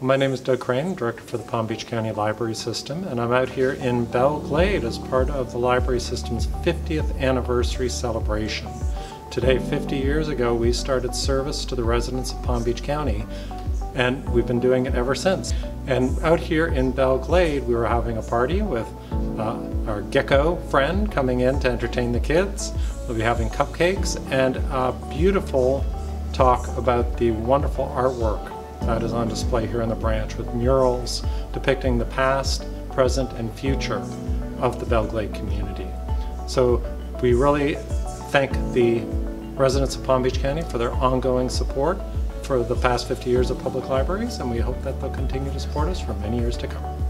My name is Doug Crane, Director for the Palm Beach County Library System, and I'm out here in Belle Glade as part of the Library System's 50th anniversary celebration. Today, 50 years ago, we started service to the residents of Palm Beach County, and we've been doing it ever since. And out here in Belle Glade, we were having a party with uh, our gecko friend coming in to entertain the kids. We'll be having cupcakes and a beautiful talk about the wonderful artwork that is on display here in the branch with murals depicting the past, present, and future of the Belle Glade community. So we really thank the residents of Palm Beach County for their ongoing support for the past 50 years of public libraries, and we hope that they'll continue to support us for many years to come.